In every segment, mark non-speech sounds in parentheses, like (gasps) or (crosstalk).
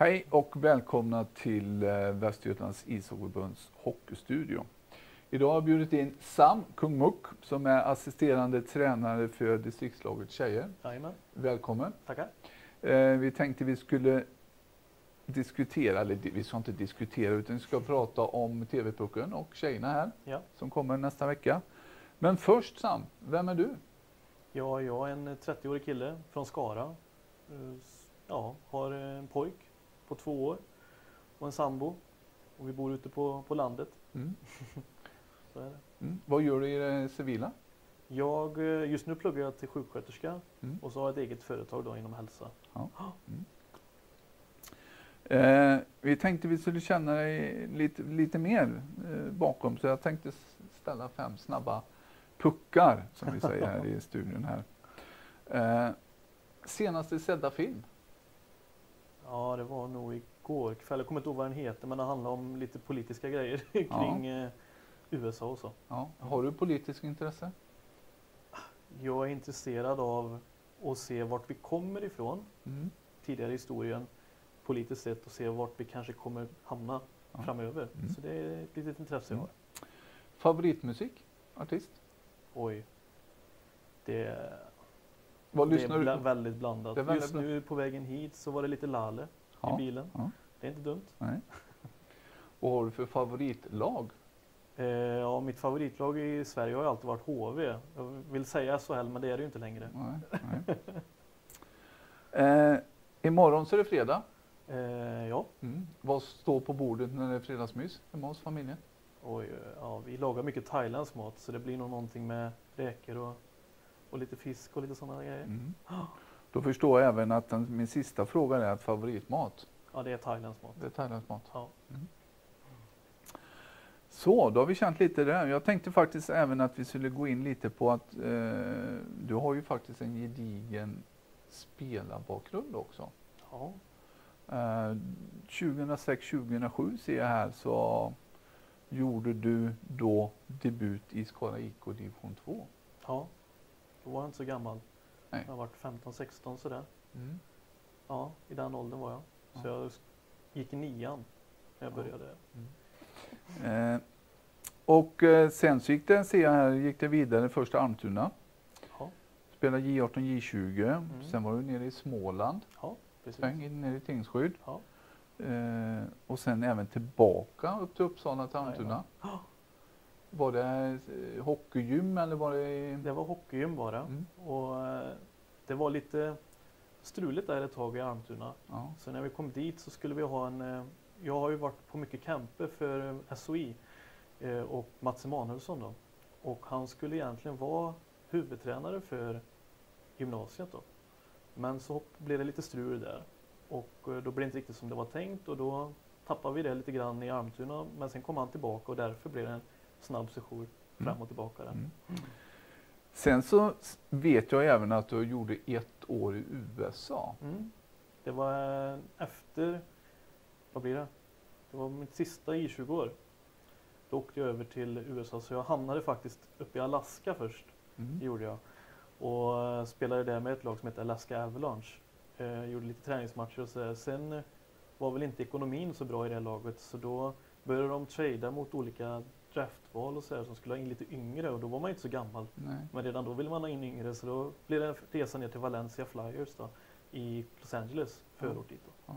Hej och välkomna till eh, Västergötlands ishockeyförbunds hockeystudio. Idag har jag bjudit in Sam Kungmuk som är assisterande tränare för distriktslaget Tjejer. Jajamän, Välkommen. tackar. Eh, vi tänkte vi skulle diskutera, eller vi ska inte diskutera utan vi ska prata om TV-pucken och tjejerna här Ja. som kommer nästa vecka. Men först Sam, vem är du? Ja, jag är en 30-årig kille från Skara. Eh, Ja, har en pojk på två år och en sambo. Och vi bor ute på, på landet. Mm. (laughs) Så är det. Mm. Vad gör du i det civila? Jag, eh, just nu pluggar jag till sjuksköterska Mm. och så har jag ett eget företag då inom hälsa. (gasps) Eh, vi tänkte vi skulle känna dig lite, lite mer eh, bakom så jag tänkte ställa fem snabba puckar som vi säger här (laughs) i studion här. Eh, senaste sedda film? Ja, det var nog igår kväll. Jag kommer inte ihåg vad den heter men det handlar om lite politiska grejer (laughs) kring eh, USA och så. Ja. Har du politiskt intresse? Jag är intresserad av att se vart vi kommer ifrån Mm. tidigare i historien politiskt sett och se vart vi kanske kommer hamna Ja. framöver. Mm. Så det är ett litet intresse jag Mm. har. Favoritmusik? Artist? Oj. Det, Vad det är lyssnar du bla, på? väldigt blandat. Det är väldigt Just nu på vägen hit så var det lite Lale Ja, i bilen. ja. Det är inte dumt. Nej. Vad har du för favoritlag? Eh, ja, mitt favoritlag i Sverige har ju alltid varit HV. Jag vill säga SHL men det är det ju inte längre. Nej, nej. (laughs) eh, imorgon så är det fredag. Eh, ja, Mm. Vad står på bordet när det är fredagsmys hemma hos familjen? Oj, eh, ja, vi lagar mycket thailändsk mat så det blir nog någonting med räkor och, och lite fisk och lite sådana grejer. Mm. (gasps) Då förstår jag även att den, min sista fråga är att favoritmat. Ja, det är thailändsk mat. Det är thailändsk mat. Ja. Så, då har vi känt lite där. Jag tänkte faktiskt även att vi skulle gå in lite på att eh, du har ju faktiskt en gedigen spelarbakgrund också. Ja. Eh, 2006-2007 ser jag här så gjorde du då debut i Skara IK division 2. Ja, då var jag inte så gammal. Nej. Jag har varit 15-16 sådär. Mm. Ja, i den åldern var jag. Så Ja. jag gick i nian när jag Ja. började. Eh, och eh, sen så gick det, ser jag här, gick det vidare först till Almtuna. Ja, Spelade J18, J20. Mm. Sen var du nere i Småland. ja precis. Sväng in nere i Tingsryd. Ja. Eh, och sen även tillbaka upp till Uppsala till Almtuna. Ja. Var det eh, hockeygym eller var det... Det var hockeygym bara. Mm. Och eh, det var lite struligt där ett tag i Almtuna. Ja. Så när vi kom dit så skulle vi ha en... eh, Jag har ju varit på mycket camper för SOI och Mats Emanuelsson då. Och han skulle egentligen vara huvudtränare för gymnasiet då. Men så blev det lite strul där. Och då blev det inte riktigt som det var tänkt och då tappade vi det lite grann i Almtuna. Men sen kom han tillbaka och därför blev det en snabb session fram och tillbaka. Mm. Sen så vet jag även att du gjorde ett år i USA. Mm. Det var eh, efter, vad blir det? Det var mitt sista I20-år. Då åkte jag över till USA så jag hamnade faktiskt uppe i Alaska först. Det Mm. gjorde jag. Och eh, spelade där med ett lag som heter Alaska Avalanche. Eh, gjorde lite träningsmatcher och så. där. Sen eh, var väl inte ekonomin så bra i det laget så då började de trada mot olika draftval och så där, som skulle ha in lite yngre och då var man inte så gammal. Nej. Men redan då ville man ha in yngre så då blev det en resa ner till Valencia Flyers då, i Los Angeles, förort dit. Då. Ja.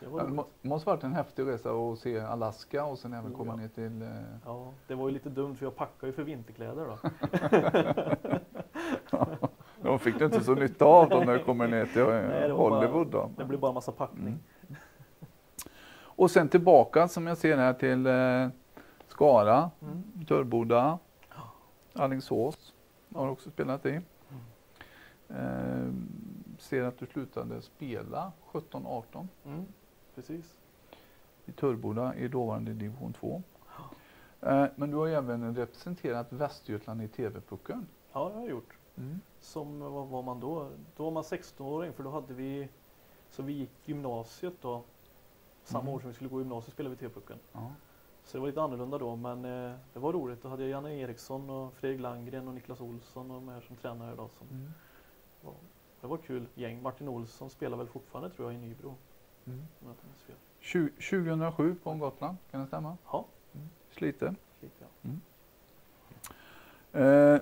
Det Ja, var det måste varit en häftig resa att se Alaska och sen även Jo, komma ja. ner till... Eh, Ja, det var ju lite dumt för jag packade ju för vinterkläder då. (laughs) (laughs) de fick du inte så nytta av dem när du kommer ner till eh, Nej, var bara- Hollywood då. Det blev bara massa packning. Mm. Och sen tillbaka som jag ser här till eh, Skara, Mm. Törboda, Alingsås har också spelat i. Eh, ser att du slutade spela 17-18 Mm. Precis. i Törboda i dåvarande division 2. Eh, men du har även representerat Västergötland i TV-pucken. Ja, det har jag gjort. Som, vad var man då? Då var man 16-åring för då hade vi, så vi gick gymnasiet då. Samma Mm. år som vi skulle gå gymnasiet spelade vi TV-pucken. Ja. Så det var lite annorlunda då men eh, det var roligt. Då hade jag Janne Eriksson och Fredrik Landgren och Niklas Olsson och de här som tränare då. Som Mm. var, det var ett kul gäng. Martin Olsson spelar väl fortfarande tror jag i Nybro. Mm. om jag inte minns fel. Tju- 2007 på Gotland, kan det stämma? Ja, Slite. lite ja. Eh,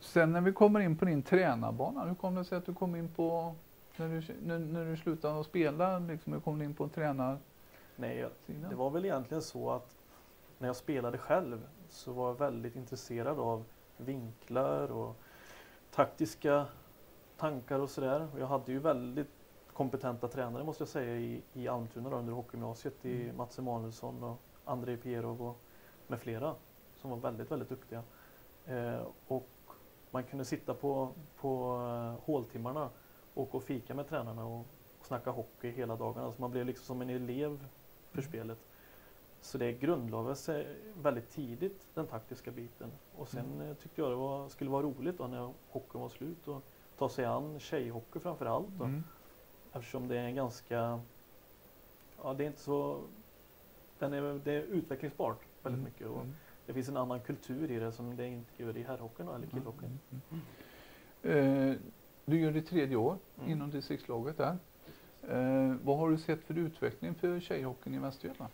sen när vi kommer in på din tränarbana, hur kom det sig att du kom in på, när du, när, när du slutade att spela, liksom, hur kom du in på tränarsidan? Nej, det var väl egentligen så att när jag spelade själv så var jag väldigt intresserad av vinklar och taktiska tankar och sådär. Jag hade ju väldigt kompetenta tränare måste jag säga i, i Almtuna då, under hockeygymnasiet i Mm. Mats Emanuelsson och Andrei Pierov och med flera som var väldigt, väldigt duktiga. Eh, och man kunde sitta på, på eh, håltimmarna och gå och fika med tränarna och, och snacka hockey hela dagen. Alltså man blev liksom som en elev för spelet. Så det grundlade sig väldigt tidigt, den taktiska biten. Och sen Mm. eh, tyckte jag det var, skulle vara roligt då när hockeyn var slut och ta sig an tjejhockey framför allt. Då. Mm. Eftersom det är en ganska, ja det är inte så, den är, det är utvecklingsbart väldigt Mm. mycket. Och Mm. det finns en annan kultur i det som det inte gör i herrhockeyn eller killhockeyn. Mm. Mm. Eh, du gör ditt tredje år Mm. inom distriktslaget där. Eh, vad har du sett för utveckling för tjejhockeyn i Västergötland?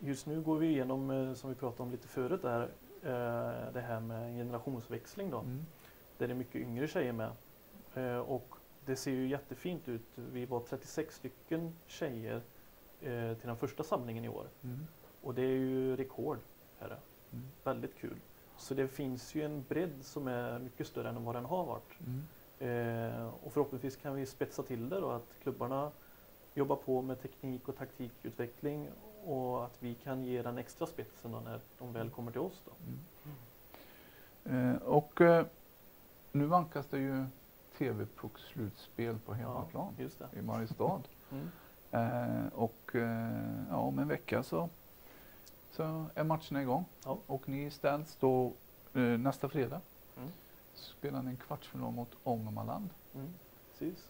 Just nu går vi igenom, eh, som vi pratade om lite förut, där, eh, det här med generationsväxling. Då. Mm. där det är mycket yngre tjejer med. Eh, och det ser ju jättefint ut. Vi var 36 stycken tjejer till den första samlingen i år. Mm. Och det är ju rekord. Är det. Mm. Väldigt kul. Så det finns ju en bredd som är mycket större än vad den har varit. Mm. Eh, och förhoppningsvis kan vi spetsa till det då, att klubbarna jobbar på med teknik och taktikutveckling och att vi kan ge den extra spetsen då när de väl kommer till oss. Då. Mm. Eh, och eh, nu vankas det ju TV-puck-slutspel på hemmaplan det. i Mariestad. (laughs) Mm. Eh, och eh, ja, om en vecka så, så är matcherna igång. Ja. Och ni ställs då eh, nästa fredag. Spelar ni en kvartsfinal mot Ångermanland. Mm. Precis.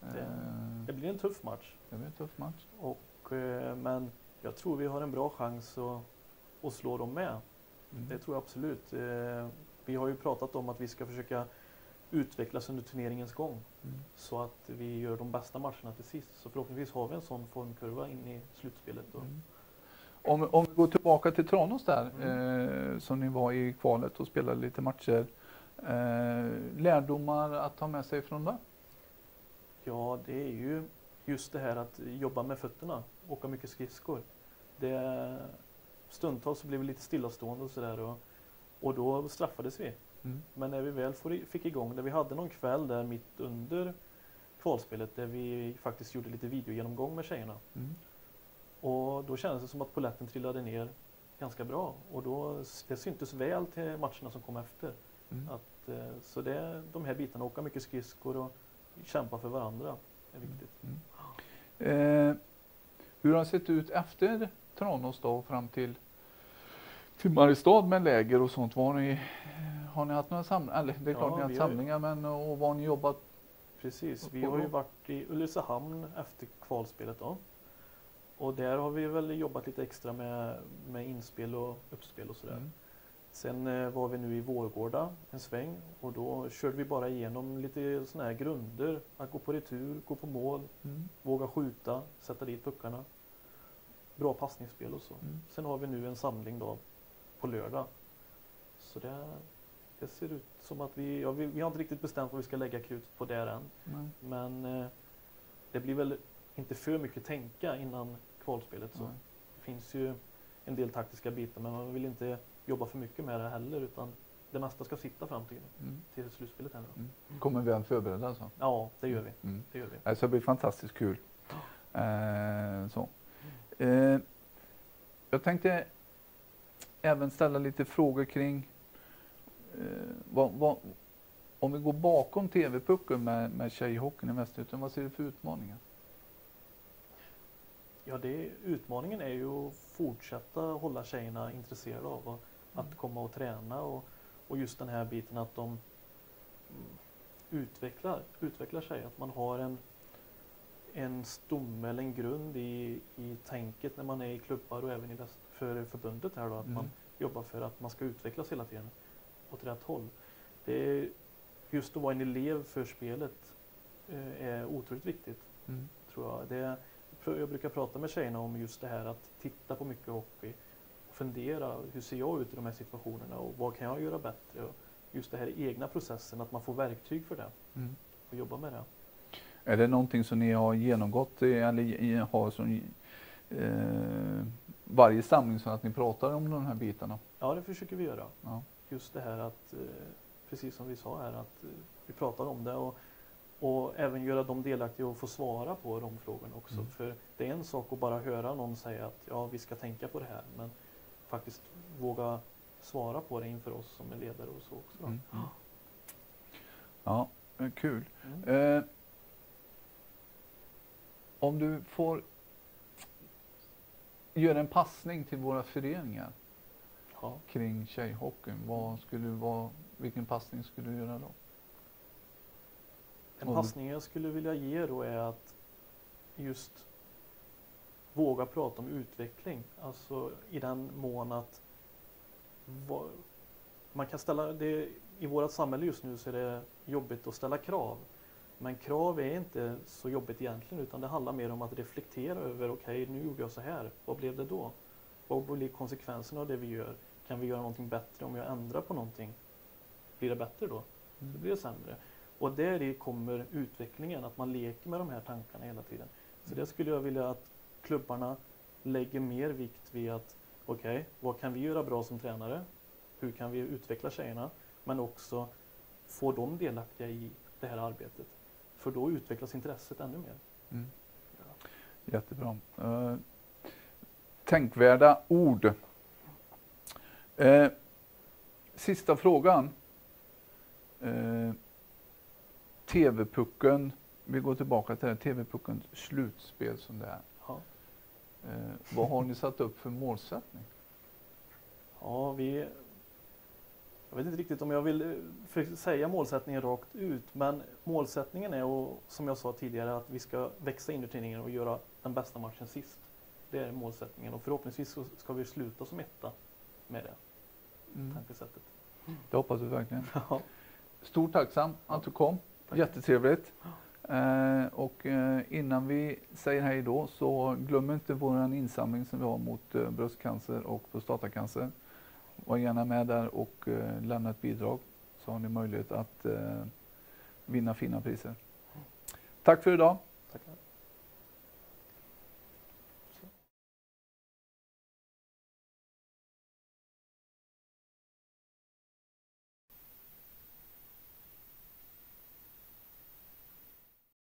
Det- Eh, Det blir en tuff match. det blir en tuff match. Och, eh, men jag tror vi har en bra chans att, att slå dem med. Mm. Det tror jag absolut. Eh, vi har ju pratat om att vi ska försöka utvecklas under turneringens gång Mm. så att vi gör de bästa matcherna till sist. Så förhoppningsvis har vi en sån formkurva in i slutspelet. Mm. Om, om vi går tillbaka till Tranås där, Mm. eh, som ni var i kvalet och spelade lite matcher. Eh, lärdomar att ta med sig från det? Ja, det är ju just det här att jobba med fötterna, åka mycket skridskor. Det, stundtals så blev vi lite stillastående och sådär och, och då straffades vi. Mm. Men när vi väl fick igång det, vi hade någon kväll där mitt under kvalspelet där vi faktiskt gjorde lite videogenomgång med tjejerna. Mm. Och då kändes det som att poletten trillade ner ganska bra och då, det syntes väl till matcherna som kom efter. Mm. Att, eh, så det, de här bitarna, åka mycket skridskor och kämpa för varandra är viktigt. Eh, hur har det sett ut efter Tranås då fram till, till Mariestad med läger och sånt? Var ni, har ni haft några samlingar? Eller det är klart Ja, ni har haft samlingar men och vad har ni jobbat? Precis, vi har ju varit i Ulricehamn efter kvalspelet då. Och där har vi väl jobbat lite extra med, med inspel och uppspel och sådär. Mm. Sen eh, var vi nu i Vårgårda en sväng och då körde vi bara igenom lite sådana här grunder. Att gå på retur, gå på mål, Mm. våga skjuta, sätta dit puckarna. Bra passningsspel och så. Mm. Sen har vi nu en samling då på lördag. Så det, det ser ut som att vi, ja, vi, vi har inte riktigt bestämt vad vi ska lägga krut på där än. Nej. Men eh, det blir väl inte för mycket tänka innan kvalspelet. Så det finns ju en del taktiska bitar men man vill inte jobba för mycket med det heller utan det mesta ska sitta fram till, Mm. till slutspelet. Här. då. Mm. Kommer väl förberedda alltså? Ja, det gör vi. Mm. Det gör vi. Alltså det blir fantastiskt kul. Eh, så. Eh, jag tänkte även ställa lite frågor kring eh, vad, vad, om vi går bakom TV-pucken med, med tjejhockeyn i Västergötland, vad ser du för utmaningar? Ja, det, utmaningen är ju att fortsätta hålla tjejerna intresserade av och, att Mm. komma och träna och, och just den här biten att de mm, utvecklar, utvecklar sig. Att man har en, en stomme eller en grund i, i tänket när man är i klubbar och även i väst, för förbundet här då, att Mm. man jobbar för att man ska utvecklas hela tiden åt rätt håll. Det är just att vara en elev för spelet eh, är otroligt viktigt. Mm. tror jag. Det, jag brukar prata med tjejerna om just det här att titta på mycket hockey fundera, hur ser jag ut i de här situationerna och vad kan jag göra bättre? Just det här egna processen, att man får verktyg för det Mm. och jobba med det. Är det någonting som ni har genomgått eller har som eh, varje samling så att ni pratar om de här bitarna? Ja, det försöker vi göra. Ja. Just det här att, eh, precis som vi sa här, att eh, vi pratar om det och, och även göra dem delaktiga och få svara på de frågorna också. Mm. För det är en sak att bara höra någon säga att ja, vi ska tänka på det här, men faktiskt våga svara på det inför oss som är ledare och så också. då. Mm. Ja, eh, kul. Mm. Eh, om du får göra en passning till våra föreningar Ja. kring tjejhockeyn, vad skulle du vara, vilken passning skulle du göra då? En passning jag skulle vilja ge då är att just våga prata om utveckling. Alltså i den mån att man kan ställa det i vårt samhälle just nu så är det jobbigt att ställa krav. Men krav är inte så jobbigt egentligen utan det handlar mer om att reflektera över okej nu gjorde jag så här, vad blev det då? Vad blir konsekvenserna av det vi gör? Kan vi göra någonting bättre om jag ändrar på någonting? Blir det bättre då? Då blir det sämre. Och där kommer utvecklingen, att man leker med de här tankarna hela tiden. Så det skulle jag vilja att klubbarna lägger mer vikt vid att okej, vad kan vi göra bra som tränare? Hur kan vi utveckla tjejerna? Men också få dem delaktiga i det här arbetet. För då utvecklas intresset ännu mer. Mm. Jättebra. Eh, tänkvärda ord. Eh, sista frågan. Eh, TV-pucken, vi går tillbaka till TV-puckens slutspel som det är. Eh, vad har ni satt upp för målsättning? ja vi... Jag vet inte riktigt om jag vill eh, säga målsättningen rakt ut, men målsättningen är, att, som jag sa tidigare, att vi ska växa in i turneringen och göra den bästa matchen sist. Det är målsättningen och förhoppningsvis ska vi sluta som etta med det Mm. tankesättet. Det hoppas vi verkligen. (laughs) Ja, Stort tacksam att du kom. tack. Jättetrevligt. Eh, och eh, innan vi säger hej då så glöm inte vår insamling som vi har mot eh, bröstcancer och prostatacancer. Var gärna med där och eh, lämna ett bidrag så har ni möjlighet att eh, vinna fina priser. Tack för idag. Tackar.